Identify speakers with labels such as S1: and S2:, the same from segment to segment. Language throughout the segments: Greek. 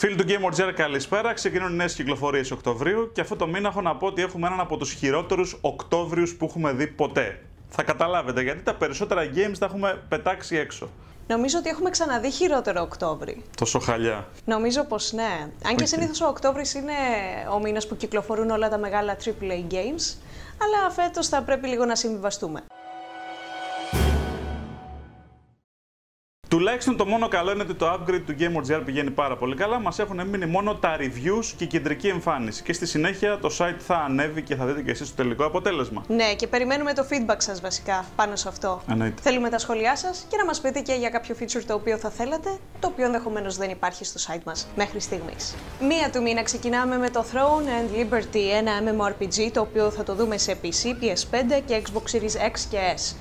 S1: Φίλοι του Game Over καλησπέρα. Ξεκινούν νέες κυκλοφορίες Οκτωβρίου και αυτό το μήνα έχω να πω ότι έχουμε έναν από τους χειρότερους Οκτώβριους που έχουμε δει ποτέ. Θα καταλάβετε γιατί τα περισσότερα games τα έχουμε πετάξει έξω.
S2: Νομίζω ότι έχουμε ξαναδεί χειρότερο Οκτώβρη.
S1: Τόσο χαλιά.
S2: Νομίζω πως ναι. Αν και συνήθως ο Οκτώβρης είναι ο μήνας που κυκλοφορούν όλα τα μεγάλα AAA games, αλλά φέτος θα πρέπει λίγο να συμβιβαστούμε.
S1: Τουλάχιστον το μόνο καλό είναι ότι το upgrade του GameWorld πηγαίνει πάρα πολύ καλά. Μας έχουν μείνει μόνο τα reviews και η κεντρική εμφάνιση. Και στη συνέχεια το site θα ανέβει και θα δείτε και εσείς το τελικό αποτέλεσμα.
S2: Ναι, και περιμένουμε το feedback σας βασικά πάνω σε αυτό.
S1: Εννοείται.
S2: Θέλουμε τα σχόλιά σας και να μας πείτε και για κάποιο feature το οποίο θα θέλατε, το οποίο ενδεχομένως δεν υπάρχει στο site μας μέχρι στιγμής. Μία του μήνα ξεκινάμε με το Throne and Liberty, ένα MMORPG το οποίο θα το δούμε σε PC, PS5 και Xbox Series X και S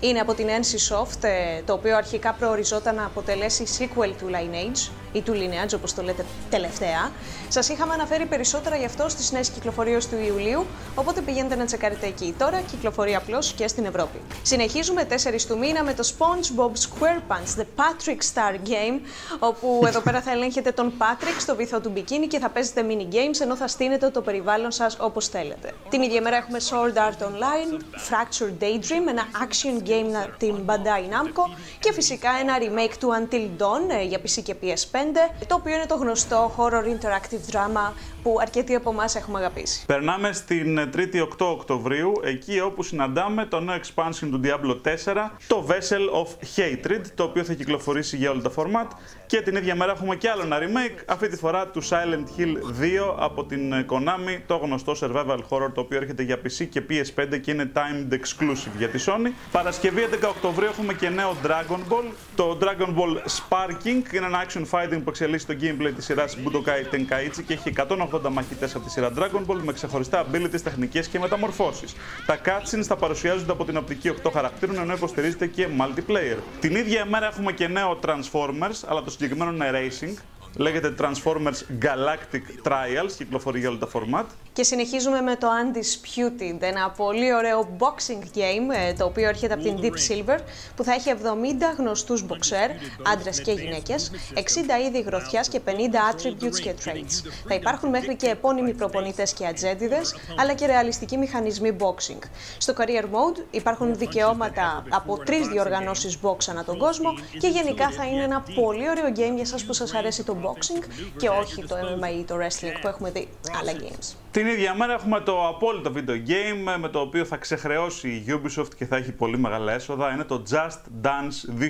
S2: είναι από την NCSoft, ε, το οποίο αρχικά προοριζόταν να αποτελέσει sequel του Lineage ή του Lineage, όπως το λέτε τελευταία. Σας είχαμε αναφέρει περισσότερα γι' αυτό στις νέες κυκλοφορίες του Ιουλίου, οπότε πηγαίνετε να τσεκάρετε εκεί. Τώρα κυκλοφορεί απλώς και στην Ευρώπη. Συνεχίζουμε 4 του μήνα με το SpongeBob SquarePants, The Patrick Star Game, όπου εδώ πέρα θα ελέγχετε τον Patrick στο βυθό του μπικίνι και θα παίζετε mini games, ενώ θα στείνετε το περιβάλλον σας όπως θέλετε. Την ίδια μέρα έχουμε Sword Art Online, Fractured Daydream, ένα action game την Bandai Namco και φυσικά ένα remake του Until Dawn ε, για PC και PS5 το οποίο είναι το γνωστό horror interactive drama που αρκετοί από εμάς έχουμε αγαπήσει.
S1: Περνάμε στην 3η 8 Οκτωβρίου, εκεί όπου συναντάμε το νέο expansion του Diablo 4, το Vessel of Hatred, το οποίο θα κυκλοφορήσει για όλα τα format. Και την ίδια μέρα έχουμε και άλλο ένα remake, αυτή τη φορά του Silent Hill 2 από την Konami, το γνωστό survival horror το οποίο έρχεται για PC και PS5 και είναι timed exclusive για τη Sony. Παρασκευή 11 Οκτωβρίου έχουμε και νέο Dragon Ball, το Dragon Ball Sparking, είναι ένα action fighting που εξελίσσει το gameplay της σειράς Budokai Tenkaichi και έχει 180 μαχητές από τη σειρά Dragon Ball με ξεχωριστά abilities, τεχνικές και μεταμορφώσεις. Τα cutscenes θα παρουσιάζονται από την οπτική 8 χαρακτήρων ενώ υποστηρίζεται και multiplayer. Την ίδια μέρα έχουμε και νέο Transformers, αλλά το συγκεκριμένο είναι Racing, Λέγεται Transformers Galactic Trials, κυκλοφορεί για όλα τα format.
S2: Και συνεχίζουμε με το Undisputed, ένα πολύ ωραίο boxing game, ε, το οποίο έρχεται από την Deep Silver, που θα έχει 70 γνωστούς boxer, άντρες και γυναίκες, 60 είδη γροθιάς και 50 attributes και traits. Θα υπάρχουν μέχρι και επώνυμοι προπονητές και ατζέντιδες, αλλά και ρεαλιστικοί μηχανισμοί boxing. Στο Career Mode υπάρχουν δικαιώματα από τρεις διοργανώσεις box ανά τον κόσμο και γενικά θα είναι ένα πολύ ωραίο game για σας που σας αρέσει το boxing και όχι το MMA ή το wrestling που έχουμε δει άλλα games.
S1: Την ίδια μέρα έχουμε το απόλυτο video game με το οποίο θα ξεχρεώσει η Ubisoft και θα έχει πολύ μεγάλα έσοδα. Είναι το Just Dance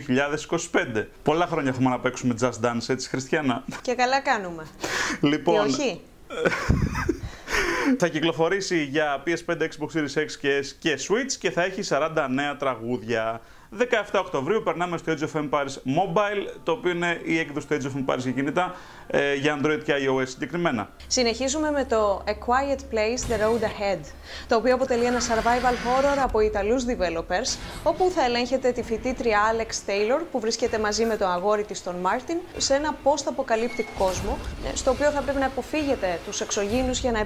S1: 2025. Πολλά χρόνια έχουμε να παίξουμε Just Dance, έτσι Χριστιανά;
S2: Και καλά κάνουμε.
S1: Λοιπόν...
S2: Και όχι.
S1: Θα κυκλοφορήσει για PS5, Xbox Series X και Switch και θα έχει 40 νέα τραγούδια. 17 Οκτωβρίου περνάμε στο Age of Empires Mobile, το οποίο είναι η έκδοση του Age of Empires για κινητά ε, για Android και iOS συγκεκριμένα.
S2: Συνεχίζουμε με το A Quiet Place The Road Ahead, το οποίο αποτελεί ένα survival horror από Ιταλούς developers, όπου θα ελέγχετε τη φοιτήτρια Alex Taylor που βρίσκεται μαζί με το αγόρι της τον Martin σε ένα post-apocalyptic κόσμο, ε, στο οποίο θα πρέπει να αποφύγετε τους εξωγήινους για να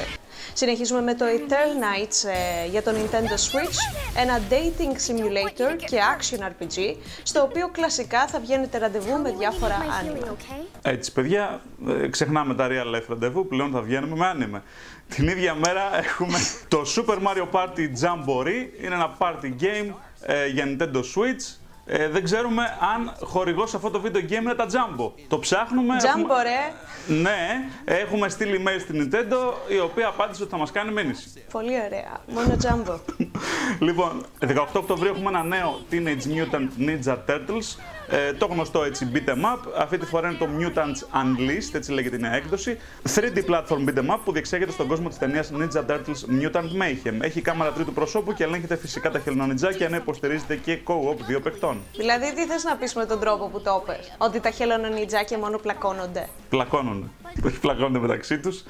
S2: επιβιώσετε. Συνεχίζουμε με το Eternal Nights ε, για το Nintendo Switch, ένα dating simulator και action RPG, στο οποίο κλασικά θα βγαίνετε ραντεβού με διάφορα άνιμα.
S1: Έτσι, παιδιά, ε, ξεχνάμε τα real life ραντεβού, πλέον θα βγαίνουμε με άνιμε. Την ίδια μέρα έχουμε το Super Mario Party Jamboree, είναι ένα party game ε, για Nintendo Switch, ε, δεν ξέρουμε αν χορηγός σε αυτό το video game είναι τα Jumbo. Το ψάχνουμε.
S2: Jumbo, ρε.
S1: Ναι, έχουμε στείλει email στην Nintendo η οποία απάντησε ότι θα μας κάνει μήνυση.
S2: Πολύ ωραία. Μόνο Jumbo.
S1: λοιπόν, 18 Οκτωβρίου έχουμε ένα νέο Teenage Mutant Ninja Turtles ε, το γνωστό έτσι beat em up. Αυτή τη φορά είναι το Mutants Unleashed, έτσι λέγεται η νέα έκδοση. 3D platform beat em up που διεξάγεται στον κόσμο της ταινίας Ninja Turtles Mutant Mayhem. Έχει κάμερα τρίτου προσώπου και ελέγχεται φυσικά τα χελονιτζάκια ενώ υποστηρίζεται και co-op δύο παιχτών.
S2: Δηλαδή, τι θες να πεις με τον τρόπο που το είπες, Ότι τα χελωνονιντζάκια μόνο πλακώνονται;
S1: Πλακώνονται. Όχι πλακώνονται μεταξύ τους.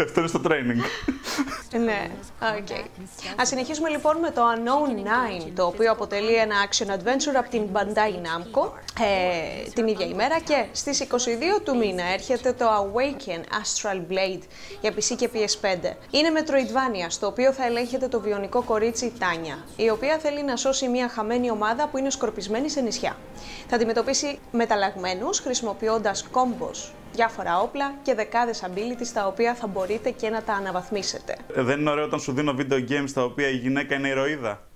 S1: Αυτό είναι στο training.
S2: ναι, OK. Okay. Ας συνεχίσουμε λοιπόν με το Unknown 9, το οποίο αποτελεί ένα action adventure από την Bandai Namco ε, την ίδια ημέρα και στις 22 του μήνα έρχεται το Awaken Astral Blade για PC και PS5. Είναι Metroidvania, στο οποίο θα ελέγχετε το βιονικό κορίτσι Τάνια, η οποία θέλει να σώσει μια χαμένη ομάδα που είναι σκορπισμένη σε νησιά. Θα αντιμετωπίσει μεταλλαγμένους χρησιμοποιώντας κόμπος, διάφορα όπλα και δεκάδες abilities τα οποία θα μπορείτε και να τα αναβαθμίσετε.
S1: Ε, δεν είναι ωραίο όταν σου δίνω video games τα οποία η γυναίκα είναι ηρωίδα;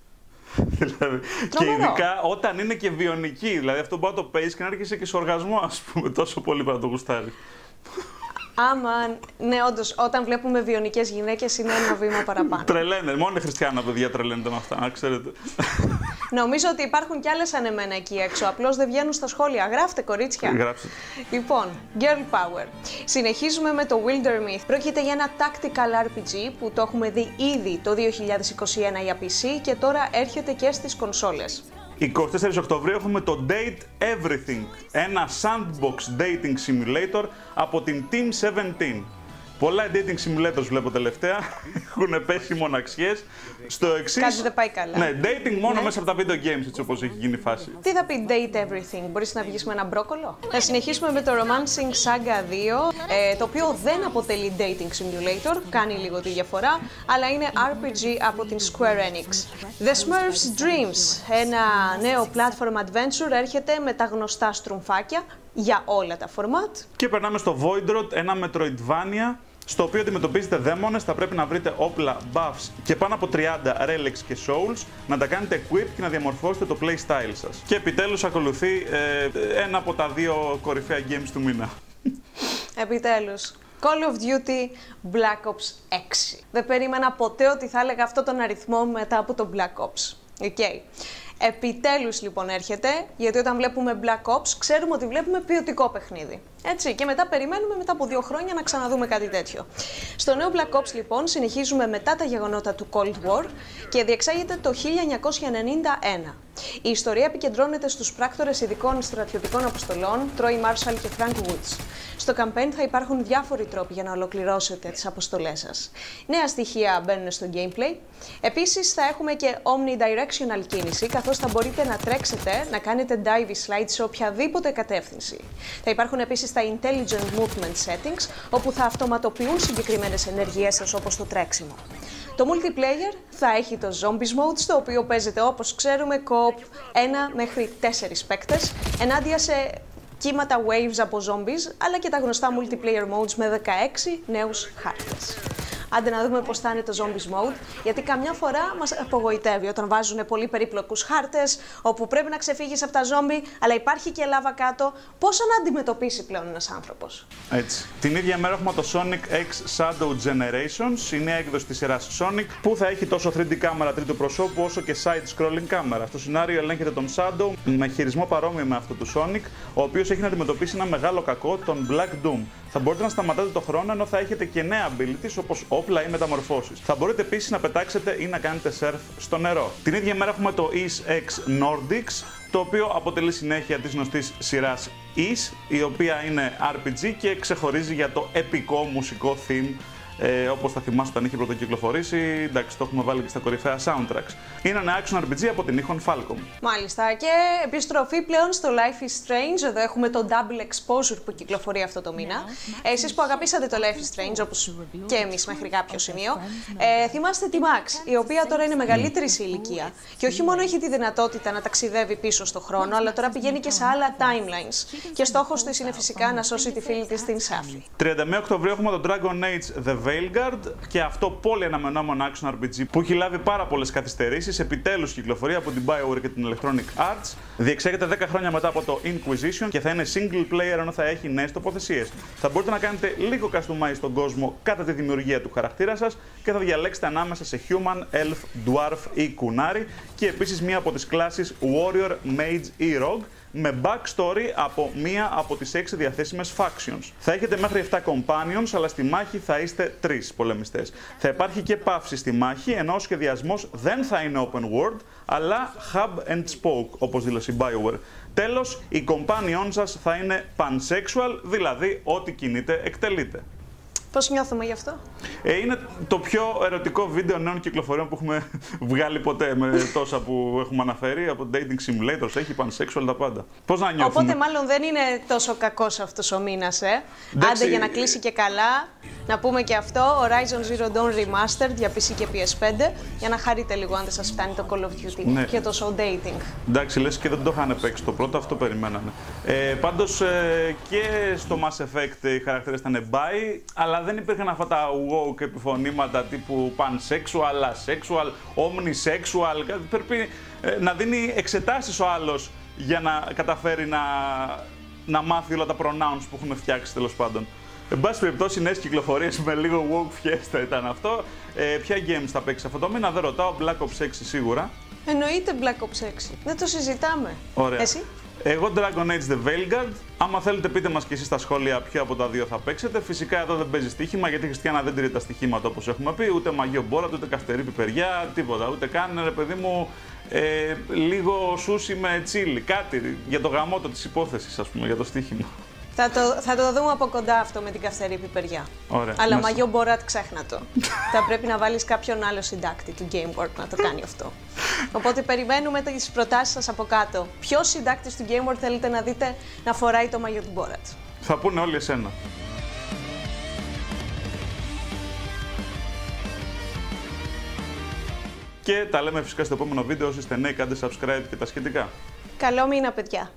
S1: Δηλαδή, και ειδικά όταν είναι και βιονική. Δηλαδή αυτό μπορεί να το παίζεις και να έρχεσαι και σε οργασμό, ας πούμε, τόσο πολύ para το γουστάρεις.
S2: Άμα, ναι, όντως, όταν βλέπουμε βιονικές γυναίκες είναι ένα βήμα παραπάνω.
S1: Τρελαίνε. Μόνο οι χριστιανά παιδιά τρελαίνετε με αυτά, να ξέρετε.
S2: Νομίζω ότι υπάρχουν κι άλλες ανεμένα εκεί έξω. Απλώς δεν βγαίνουν στα σχόλια. Γράφτε, κορίτσια.
S1: Γράψτε.
S2: Λοιπόν, Girl Power. Συνεχίζουμε με το Wilder Myth. Πρόκειται για ένα tactical RPG που το έχουμε δει ήδη το 2021 για PC και τώρα έρχεται και στις κονσόλες.
S1: 24 Οκτωβρίου έχουμε το Date Everything, ένα sandbox dating simulator από την Team 17. Πολλά dating simulators βλέπω τελευταία. Έχουν πέσει μοναξιές. Στο εξή.
S2: Κάτι δεν πάει καλά.
S1: Ναι, dating μόνο ναι. μέσα από τα video games, έτσι όπως έχει γίνει η φάση.
S2: Τι θα πει date everything, μπορείς να βγεις με ένα μπρόκολο; Θα συνεχίσουμε με το Romancing Saga 2, ε, το οποίο δεν αποτελεί dating simulator, κάνει λίγο τη διαφορά, αλλά είναι RPG από την Square Enix. The Smurfs Dreams, ένα νέο platform adventure, έρχεται με τα γνωστά στρουμφάκια για όλα τα format.
S1: Και περνάμε στο Voidrot, ένα Metroidvania στο οποίο αντιμετωπίζετε δαίμονες, θα πρέπει να βρείτε όπλα, buffs και πάνω από 30 relics και souls, να τα κάνετε equip και να διαμορφώσετε το playstyle σας. Και επιτέλους ακολουθεί ε, ένα από τα δύο κορυφαία games του μήνα.
S2: Επιτέλους. Call of Duty Black Ops 6. Δεν περίμενα ποτέ ότι θα έλεγα αυτό τον αριθμό μετά από το Black Ops. Okay. Επιτέλους λοιπόν έρχεται, γιατί όταν βλέπουμε Black Ops, ξέρουμε ότι βλέπουμε ποιοτικό παιχνίδι. Έτσι, και μετά περιμένουμε μετά από δύο χρόνια να ξαναδούμε κάτι τέτοιο. Στο νέο Black Ops λοιπόν συνεχίζουμε μετά τα γεγονότα του Cold War και διεξάγεται το 1991. Η ιστορία επικεντρώνεται στους πράκτορες ειδικών στρατιωτικών αποστολών Troy Marshall και Frank Woods. Στο campaign θα υπάρχουν διάφοροι τρόποι για να ολοκληρώσετε τις αποστολές σας. Νέα στοιχεία μπαίνουν στο gameplay. Επίσης θα έχουμε και omnidirectional κίνηση, καθώς θα μπορείτε να τρέξετε, να κάνετε dive slide σε οποιαδήποτε κατεύθυνση. Θα υπάρχουν επίσης τα intelligent movement settings, όπου θα αυτοματοποιούν συγκεκριμένες ενεργειές σας όπως το τρέξιμο. Το multiplayer θα έχει το Zombies Mode, στο οποίο παίζεται όπως ξέρουμε co-op 1 μέχρι 4 παίκτες, ενάντια σε κύματα waves από zombies, αλλά και τα γνωστά multiplayer modes με 16 νέους χάρτες. Άντε να δούμε πώς θα είναι το Zombies Mode, γιατί καμιά φορά μας απογοητεύει όταν βάζουν πολύ περίπλοκους χάρτες, όπου πρέπει να ξεφύγεις από τα ζόμπι, αλλά υπάρχει και λάβα κάτω. Πώς να αντιμετωπίσει πλέον ένας άνθρωπος;
S1: Έτσι. Την ίδια μέρα έχουμε το Sonic X Shadow Generations, η νέα έκδοση της σειράς Sonic, που θα έχει τόσο 3D κάμερα τρίτου προσώπου όσο και side-scrolling κάμερα. Στο σενάριο ελέγχεται τον Shadow με χειρισμό παρόμοιο με αυτό του Sonic, ο οποίος έχει να αντιμετωπίσει ένα μεγάλο κακό, τον Black Doom. Θα μπορείτε να σταματάτε το χρόνο ενώ θα έχετε και νέα abilities όπως όπλα ή μεταμορφώσεις. Θα μπορείτε επίσης να πετάξετε ή να κάνετε surf στο νερό. Την ίδια μέρα έχουμε το East X Nordics, το οποίο αποτελεί συνέχεια της γνωστής σειράς Is, η οποία είναι RPG και ξεχωρίζει για το επικό μουσικό theme ε, Όπως θα θυμάστε όταν είχε πρωτοκυκλοφορήσει, εντάξει, το έχουμε βάλει και στα κορυφαία soundtracks. Είναι ένα action RPG από την ήχον Falcom.
S2: Μάλιστα. Και επιστροφή πλέον στο Life is Strange. Εδώ έχουμε το Double Exposure που κυκλοφορεί αυτό το μήνα. Ε, Εσείς που αγαπήσατε το Life is Strange, όπως και εμείς μέχρι κάποιο σημείο, ε, θυμάστε τη Max, η οποία τώρα είναι μεγαλύτερη σε ηλικία. Και όχι μόνο έχει τη δυνατότητα να ταξιδεύει πίσω στο χρόνο, αλλά τώρα πηγαίνει και σε άλλα timelines. Και στόχος της είναι φυσικά να σώσει τη φίλη της στην Σάφη.
S1: 31 Οκτωβρίου έχουμε το Dragon Age The Veilguard και αυτό πολύ αναμενόμενο action RPG που έχει λάβει πάρα πολλές καθυστερήσεις. Επιτέλους κυκλοφορεί από την BioWare και την Electronic Arts. Διεξάγεται 10 χρόνια μετά από το Inquisition και θα είναι single player ενώ θα έχει νέες τοποθεσίες. Θα μπορείτε να κάνετε λίγο customize στον κόσμο κατά τη δημιουργία του χαρακτήρα σας και θα διαλέξετε ανάμεσα σε Human, Elf, Dwarf ή Kunari και επίσης μία από τις κλάσεις Warrior, Mage ή Rogue με backstory από μία από τις έξι διαθέσιμες factions. Θα έχετε μέχρι 7 companions, αλλά στη μάχη θα είστε 3 πολεμιστές. Θα υπάρχει και παύση στη μάχη, ενώ ο σχεδιασμός δεν θα είναι open world, αλλά hub and spoke, όπως δήλωσε η BioWare. Τέλος, οι companions σας θα είναι pansexual, δηλαδή ό,τι κινείται εκτελείται.
S2: Πώς νιώθουμε γι' αυτό;
S1: Ε, είναι το πιο ερωτικό βίντεο νέων κυκλοφοριών που έχουμε βγάλει ποτέ με τόσα που έχουμε αναφέρει. Από dating simulators, έχει pansexual τα πάντα. Πώς να νιώθουμε;
S2: Οπότε μάλλον δεν είναι τόσο κακός αυτός ο μήνας, ε.
S1: Εντάξει.
S2: Άντε για να κλείσει και καλά. Να πούμε και αυτό, Horizon Zero Dawn Remastered για PC και PS5, για να χαρείτε λίγο αν δεν σας φτάνει το Call of Duty
S1: Ναι.
S2: και το show dating.
S1: Εντάξει, λες και δεν το είχαν παίξει το πρώτο, αυτό περιμένανε. Ε, πάντως ε, και στο Mass Effect οι χαρακτήρες ήταν bi, αλλά δεν υπήρχαν αυτά τα woke επιφωνήματα τύπου pansexual, asexual, omnisexual. κάτι. Πρέπει ε, να δίνει εξετάσεις ο άλλος για να καταφέρει να, να μάθει όλα τα pronouns που έχουν φτιάξει τέλος πάντων. Εν πάση περιπτώσει, νέες κυκλοφορίες με λίγο woke fiesta ήταν αυτό. Ε, ποια games θα παίξεις αυτό το μήνα, δεν ρωτάω. Black Ops 6 σίγουρα.
S2: Εννοείται Black Ops 6. Δεν το συζητάμε.
S1: Ωραία.
S2: Εσύ;
S1: Εγώ Dragon Age The Veilguard. Άμα θέλετε πείτε μας και εσείς στα σχόλια ποιο από τα δύο θα παίξετε. Φυσικά εδώ δεν παίζει στοίχημα γιατί η Χριστιανά δεν τηρεί τα στοιχήματα όπως έχουμε πει. Ούτε μαγείο μπόρα, ούτε καυτερή πιπεριά, τίποτα. Ούτε καν ρε παιδί μου ε, λίγο σούσι με τσίλι. Κάτι για το γαμότο της υπόθεσης ας πούμε, για το στοίχημα.
S2: Θα το, θα το δούμε από κοντά αυτό με την καυτερή πιπεριά.
S1: Ωραία.
S2: Αλλά
S1: Μέσα.
S2: μαγιό Borat ξέχνα το. θα πρέπει να βάλεις κάποιον άλλο συντάκτη του Gameboard να το κάνει αυτό. Οπότε περιμένουμε τις προτάσεις σας από κάτω. Ποιο συντάκτης του Gameboard θέλετε να δείτε να φοράει το μαγιό του Borat.
S1: Θα πούνε όλοι εσένα. Και τα λέμε φυσικά στο επόμενο βίντεο. Όσοι είστε νέοι, κάντε subscribe και τα σχετικά.
S2: Καλό μήνα, παιδιά.